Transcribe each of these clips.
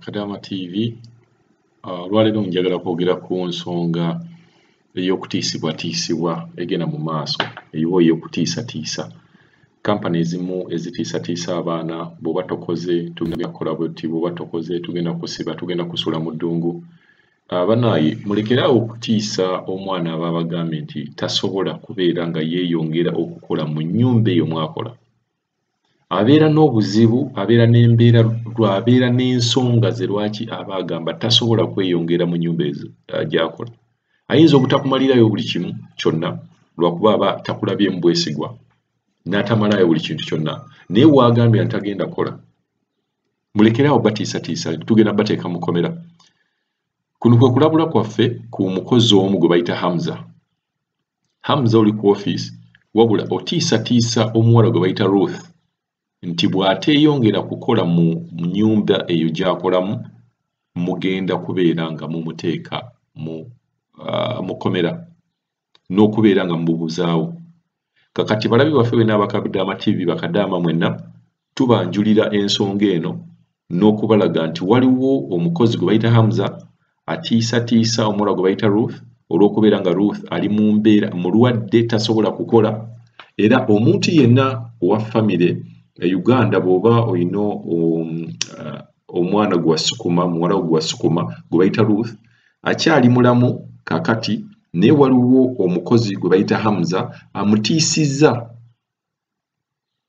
Kadaama TV uh, olwaleero njagala kwogera ku nsonga ey'okutiisibwatiisibwa egenda mu maaso eyiwa ey'okutiisatiisa. Kampani ezimu ezitiisatiisa abaana bw'oba tokoze tugenda kukola buti bw'oba tokoze tugenda kusiba tugenda kusula mu ddungu. Uh, bannaaye mulekeraawo okutiisa omwana aba abagambye nti tasobola kubeera nga yeeyongera okukola mu nnyumba eyo mwakola abeera n'obuzibu abeera n'embeera lwabeera n'ensonga ze lwaki aba agamba tasobola kweyongera mu nnyumba ezo uh, gy'akola. Ayinza obutakumalirayo buli kimu kyonna lwakuba aba takulabyemu bwesigwa n'atamalayo buli kintu kyonna. Naye waagambye nti tagenda kukola mulekeraawo batiisatiisa tugenda bateeka mu komera kuno kwe kulabula kwaffe ku mukozi omu gwe bayita hamza. Hamza oli ku offisi wabula otiisatiisa omuwala gwe bayita ruth nti bw'ateeyongera kukola mu nnyumba eyo gy'akolamu mugenda kubeera nga mumuteeka mu uh, mu kkomera n'okubeera nga mububuzaawo. Kakati balabi baffe bena abakadaama tv bakadaama mwenna tubanjulira ensonga eno n'okubalaga nti waliwo omukozi gwe bayita hamza atiisatiisa omuwala gwe bayita ruth olw'okubeera nga ruth ali mu mbeera mulwadde tasobola kukola era omuntu yenna owa famire e uganda bw'oba olina um, uh, omwana gwe wasukuma muwala gwe wasukuma gwe bayita ruth akyali mulamu kakati naye waliwo omukozi gwe bayita hamza amutiisizza.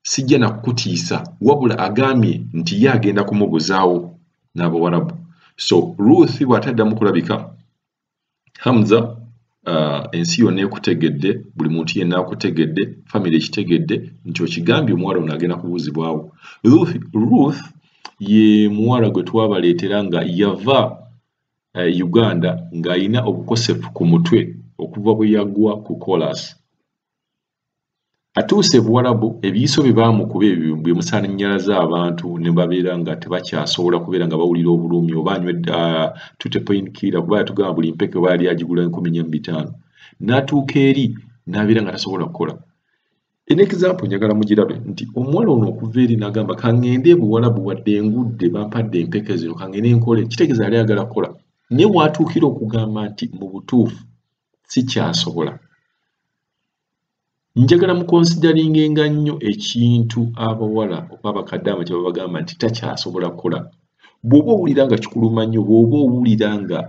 Sijja nakutiisa wabula agambye nti ye agenda kumubuzaawo n'abawarabu. So ruth bw'ataddamu kulabika hamza ensi yonna ekutegedde buli muntu yenna akutegedde famire ekitegedde nti okigambye omuwala ono agenda kubuuzibwawo. Ruth, ye muwala gwe twabaleetera nga yava uh, uganda ng'alina obukosefu ku mutwe okuva bwe yaggwa ku colas atuuse buwalabu ebiyiso bye baamukuba ebyo bye musaanyalaza abantu ne babeera nga tebakyasobola kubeera nga bawulira obulumi oba anywedde tute painkiller kuba yatugamba buli mpeke oba yali agigula enkumi nnya mu bitaano n'atuuka eri n'abeera nga tasobola kukola. Ene example njagala mugirabe nti omuwala ono okuva eri n'agamba kaŋŋende buwalabu wadde engudde bampadde empeke zino kaŋŋende nkole. Kitegeeza yali ayagala kukola. Naye w'atuukira okugamba nti mu butuufu sikyasobola njagala mukonsidaringenga nnyo ekintu abawala oba abakaddaama kye babagamba nti takyasobola kukola. Bw'oba owulira nga kikuluma nnyo bw'oba owulira nga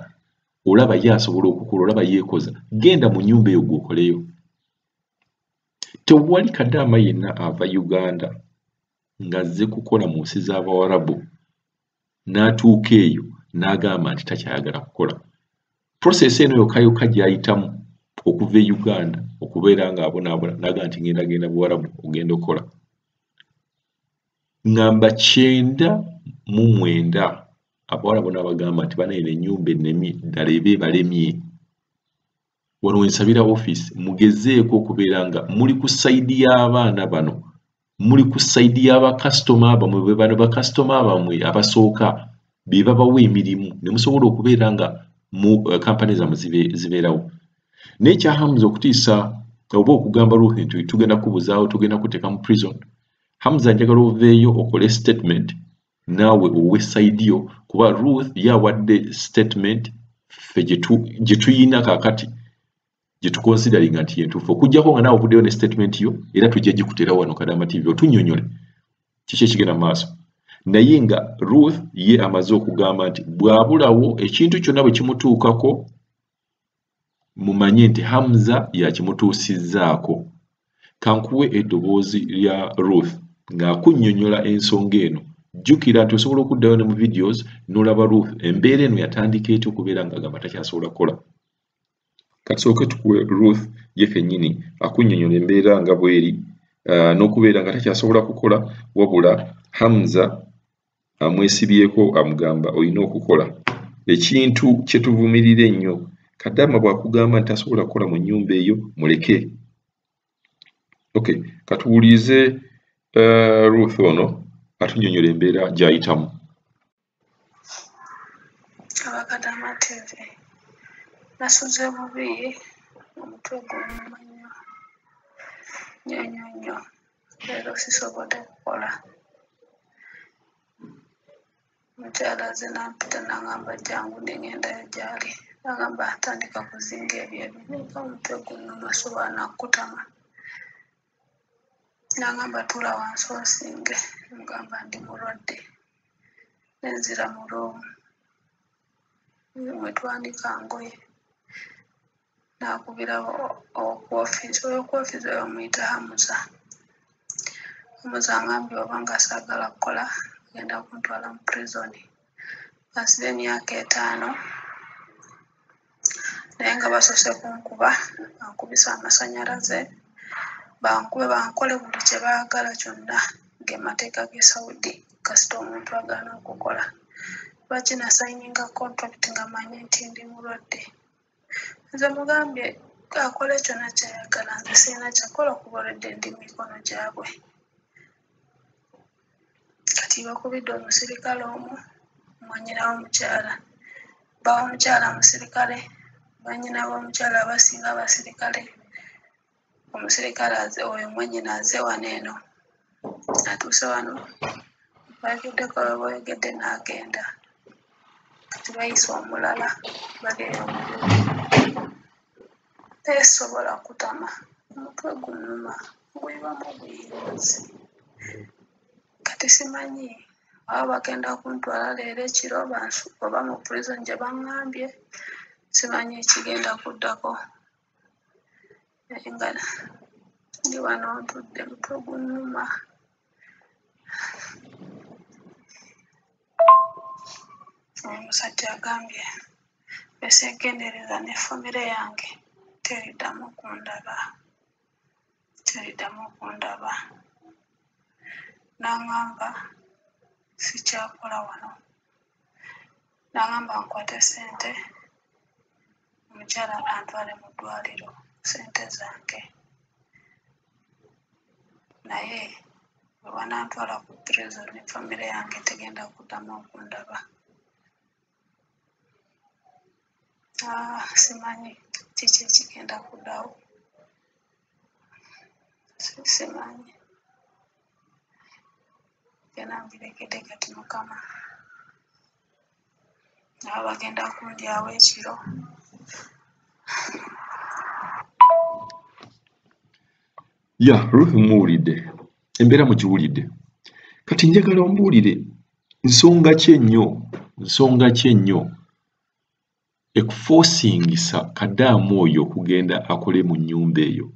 olaba ye asobola okukola olaba yeekoza genda mu nnyumba eyo gweokoleyo tewali kaddaama yenna ava uganda ng'azze kukola mu nsi z'abawarabu n'atuuka eyo n'agamba nti takyayagala kukola. Process eno yokka yokka gy'ayitamu okuva e uganda okubeera ng'abonaabona naga nti ngenda genda buwarabu ogenda okukola ŋŋamba kyenda mu mwenda abawala bona abagamba nti banaina ennyumba ennemye ddala eba ebalemye wano wensabira offisi mugezeeko okubeera nga muli ku sayidi y'abaana bano muli ku sayidi y'abakasitoma bamwe bwe bano bakasitoma bamwe abasooka be babawa emirimu ne musobola okubeera nga mu kampani zammwe zibeerawo naye kyahamuza okutiisa oba okugamba ruth nti tugenda kubuzaawo tugenda kuteeka mu prison hamuza njagala oveeyo okole statement naawe owe sayidi yo kuba ruth yawadde statement ffe gye tuyina kaakati gye tukonsideringa nti yentuufu okugjako nga naawe ovuddeyo ne statement yo era tujja gikutera wano kadama tv otunyonyole kiki ekigenda mu maaso? Naye nga ruth ye amaze okugamba nti bw'abulawo ekintu kyonna bwe kimutuukako mumanye nti hamza yakimutuusizzaako kankuwe eddoboozi lya ruth ng'akunnyonnyola ensonga eno. Jjukira nti osobola okuddayo ne mu videos n'olaba ruth embeera eno yatandika ety okubeera ng'agamba takyasobola kukola? Katusooke tukuwe ruth ye kennyini akunnyonnyola embeera nga bweri n'okubeera nga takyasobola kukola wabula hamza amwesibyeko amugamba olina okukola. Ekintu kye tuvumirira ennyo kaddaama bw'akugamba nti tasobola kukola mu nnyumba eyo muleke. Okay katuwulize uh, ruth ono atunyonyola embeera gy'ayitamu. Abakadaama tv nasuze bubi omutwe guluma nnyo nnyo nnyo nnyo leero sisobodde kukola. Mukyala ze nampita nagamba jangu neŋŋendayo gyali nagamba atandika kuzinga ebyo ebinika omutwe gunuma sobaana kukutama nagamba tuula wansi osinge mugamba ndi mulwadde. Nenzira mu roomu mwetwanika ngoye. Nakubira okwofiisi oyokwofiisi oyo muyita hamuza. Hamuza angambye oba nga saagala kukola agenda kuntwala mu prisoni asiba emyaka etaano naye nga basoose kunkuba bankubisa amasanyalaze bankube bankole buli kye baagala kyonna ge mateeka g'e saudi kasita omuntu agaana okukola. Lwaki nasayininga contract nga manyi nti ndi mulwadde? Nze mugambye akole kyonna kyayagala nze sirina kyakola okuba olwedde ndi mu mikono gyabwe. Kati bakubidde omusirikale omu mwanyina w'omukyala bba w'omukyala musirikale banyina b'omukyala abasinga abasirikale omusirikale oyo mwanyina aze wano eno atuuse wano bayogeddeko bweboyogedde n'agenda kati bayisa omulala bageyo tesobola kutama. Omutwe gunuma guyibamu buyinzi kati simanyi oba bagenda kuntwala leero ekiro oba mu prison gye baŋŋambye simanyi ekigenda kuddako. Naye nga ndi wano ntudde mutwe gunnuma omusajja agambye besegendereza ne famire yange teriddamu kundaba teriddamu kundaba. Naŋŋamba sikyakola wano. Naŋŋamba nkwate ssente omukyala antwale mu ddwaliro ssente zange naye bwe banantwala ku prison famire yange tegenda kuddamu okundaba Ah, simanyi kiki ekigenda kuddawo simanyi. Byonna mbirekedde kati mukama nabo bagenda kundyawo ekiro. Ya ruth muwulidde embeera mugiwulidde. Kati njagala ombuulire nsonga ki ennyo nsonga ki ennyo ekufoosingisa kadaamu oyo okugenda akole mu nnyumba eyo?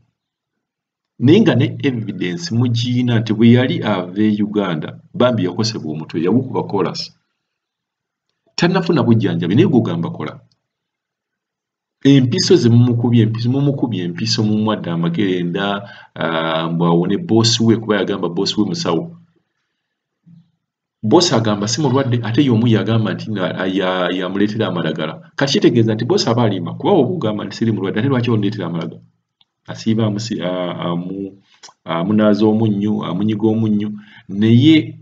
Naye nga ne evidence mugiina nti bwe yali ava e uganda bambi yakosebwa omutwe yawukuba kolas tannafuna bujjanjabi naye gogamba kola. Empiso zemumukubye empiso mumukubye empiso mumwadde amakerenda mbwawo ne boosi we kuba yagamba boosi we musawo. Boosi agamba si mulwadde ate y'omu yagamba nti yamuleetera amalagala. Kati kitegeeza nti boosi aba alimba kuba oba ogamba nti siri mulwadde ate lwaki ondeetera amalagala asiiba amunaaza omunnyu amunyiga omunnyu. Naye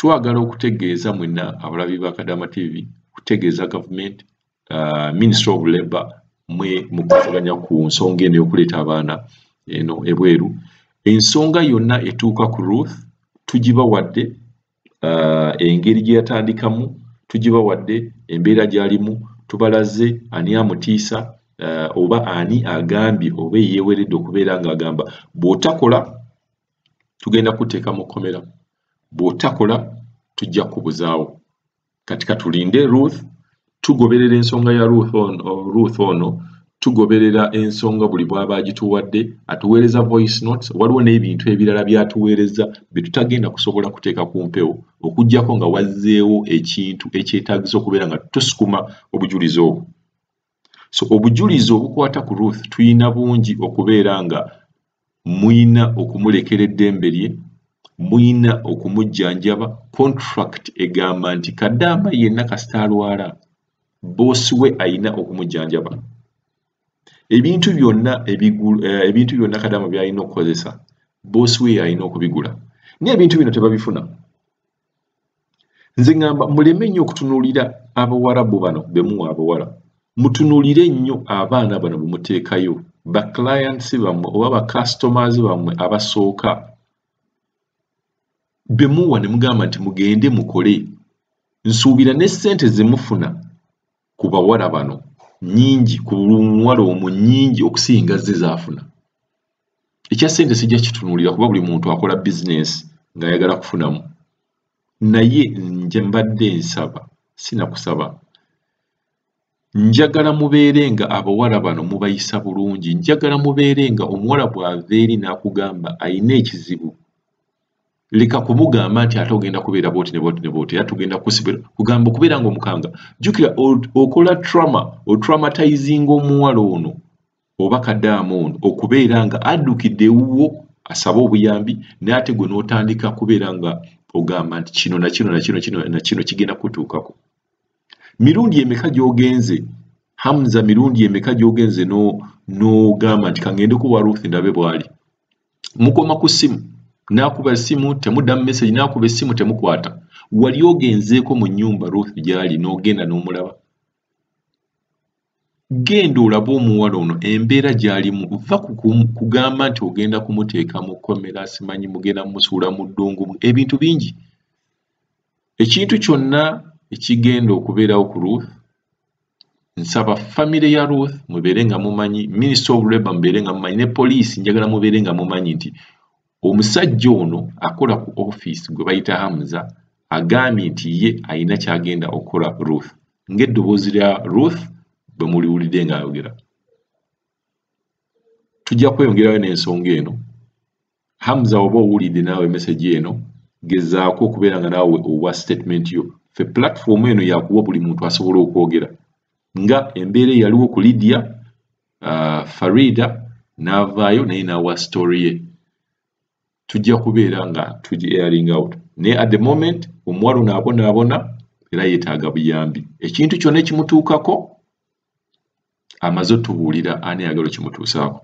twagala okutegeeza mwenna abalabi ba kadama tv okutegeeza gavumenti uh, ministry of labor mwe mukuvuganya ku nsonga eno y'okuleeta abaana eno ebweru. Ensonga yonna etuuka ku ruth tugibawadde uh, engeri gye yatandikamu tugibawadde embeera gy'alimu tubalaze ani amutiisa uh, oba ani agambye oba eyeeweredde okubeera ng'agamba. Bw'otakola tugenda kuteeka mu kkomera. Bw'otakola tujja kubuzaawo kati katulinde ruth tugoberera ensonga ya ruth ono, ruth ono tugoberera ensonga buli bw'aba agituwadde atuweereza voice notes waliwo n'ebintu ebirala by'atuweereza bye tutagenda kusobola kuteeka ku mpewo. Okugjako nga wazzeewo ekintu ekyetaagisa okubeera nga tusukuma obujulizi obwo. So obujulizi obukwata ku ruth tuyina bungi okubeera nga muyina okumulekera eddembe lye muyina okumujjanjaba contract egamba nti kadaama yenna kasita alwala boosi we ayina okumujjanjaba. Ebintu byonna eh, ebintu byonna kadaama byalina okukozesa boosi we ayina okubigula. Naye ebintu bino tebabifuna. Nze ŋŋamba muleme nnyo okutunuulira abawarabu bano bemuwa abawala. Mutunuulire nnyo abaana bano bemuteekayo baclients bammwe oba bacustomers bammwe abasooka bemuwa ne mugamba nti mugende mukole. Nsuubira ne ssente ze mufuna ku bawala bano nnyingi ku muwala omwo nnyingi okusinga ze zaafuna ekya ssente sijja kitunuulira kuba buli muntu akola bizinesi ng'ayagala kufunamu. Naye nje mbadde nsaba sinakusaba. Njagala mubeere nga abawala bano mubayisa bulungi. Njagala mubeere nga omuwala bw'ava eri n'akugamba ayina ekizibu leka kumugamba nti ate ogenda kubeera booti ne booti ne booti era tugenda kugamba okubeera nga omukanga jjukira okola trama otramatizinga omuwala ono oba kaddaama ono okubeera nga addukidde ewuwo asaba obuyambi naye ate gwe n'otandika kubeera nga ogamba nti kino nakino nakino kino nakino kigenda kutuukako. Mirundi emeka gy'ogenze hamza mirundi emeka gy'ogenze n'ogamba nti kangende kuwa ruth ndabe bw'ali. Mukoma ku ssimu n'akuba essimu temuddamu message n'akuba essimu temukwata. Wali ogenzeeko mu nnyumba ruth gy'ali n'ogenda n'omulaba. Genda olabe omuwala ono embeera gy'alimu va kugamba nti ogenda kumuteeka mu kkomera simanyi mugenda mumusuula mu ddungu ebintu bingi. Ekintu kyonna ekigenda okubeerawo ku ruth nsaba famire ya ruth mubeere nga mumanyi minister of labor mubeere nga mumanyi ne poliisi njagala mubeere nga mumanyi nti omusajja ono akola ku offisi gwe bayita hamza agambye nti ye ayina kyagenda okukola ruth. Ng'eddoboozi lya ruth bwe muliwulidde ng'ayogera. Tujja kweyongerayo n'ensonga eno. Hamza oba owulidde naawe emesagi eno gezaako okubeera nga naawe owa statement yo. Fe platform eno yakuwa buli muntu asobola okwogera. Nga embeera eyaliwo ku lydia uh, farida n'avaayo naye n'awa story ye tujja kubeera nga tugi airing out. Naye at the moment omuwala ono abonaabona era yeetaaga buyambi. Ekintu kyonna ekimutuukako amaze otubuulira ani ayagala okimutuusaako